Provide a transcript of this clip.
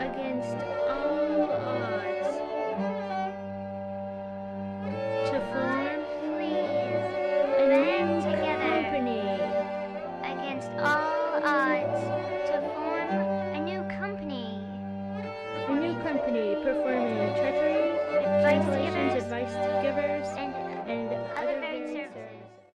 against all odds to form an end company against all odds to form a new company. A new company